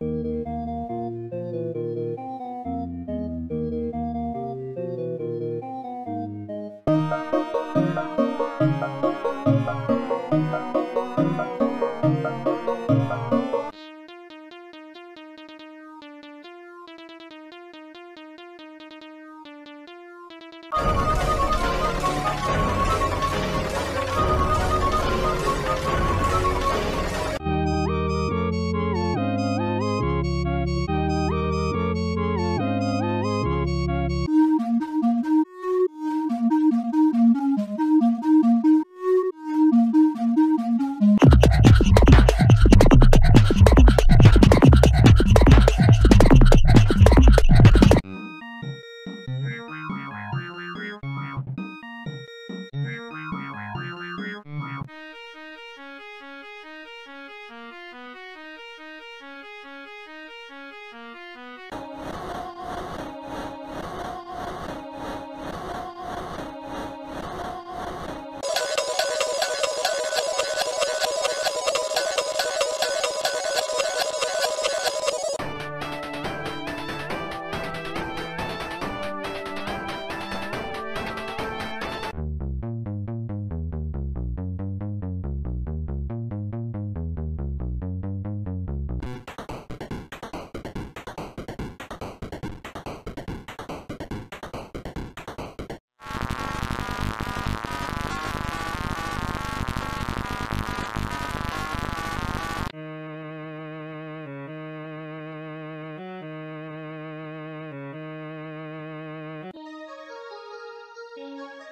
Música Música